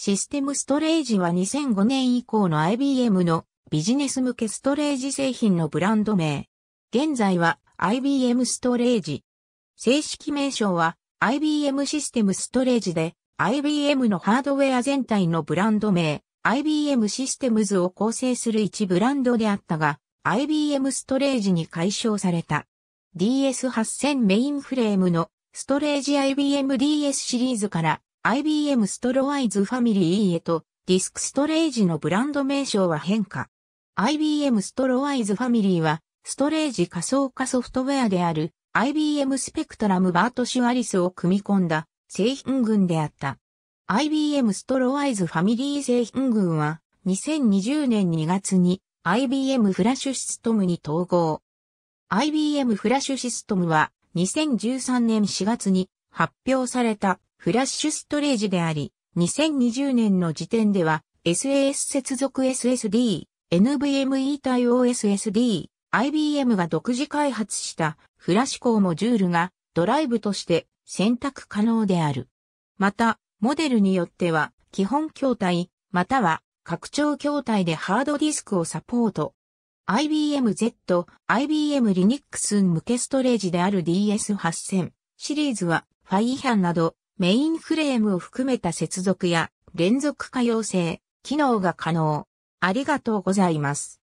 システムストレージは2005年以降の IBM のビジネス向けストレージ製品のブランド名。現在は IBM ストレージ。正式名称は IBM システムストレージで IBM のハードウェア全体のブランド名 IBM システムズを構成する一ブランドであったが IBM ストレージに解消された。DS8000 メインフレームのストレージ IBM DS シリーズから IBM ストロワイズファミリーへとディスクストレージのブランド名称は変化。IBM ストロワイズファミリーはストレージ仮想化ソフトウェアである IBM スペクトラムバートシュアリスを組み込んだ製品群であった。IBM ストロワイズファミリー製品群は2020年2月に IBM フラッシュシステムに統合。IBM フラッシュシステムは2013年4月に発表されたフラッシュストレージであり、2020年の時点では SAS 接続 SSD、NVMe 対応 SSD、IBM が独自開発したフラッシュコモジュールがドライブとして選択可能である。また、モデルによっては基本筐体、または拡張筐体でハードディスクをサポート。IBM Z、IBM Linux 向けストレージである DS8000 シリーズは、ファイハンなどメインフレームを含めた接続や連続可用性、機能が可能。ありがとうございます。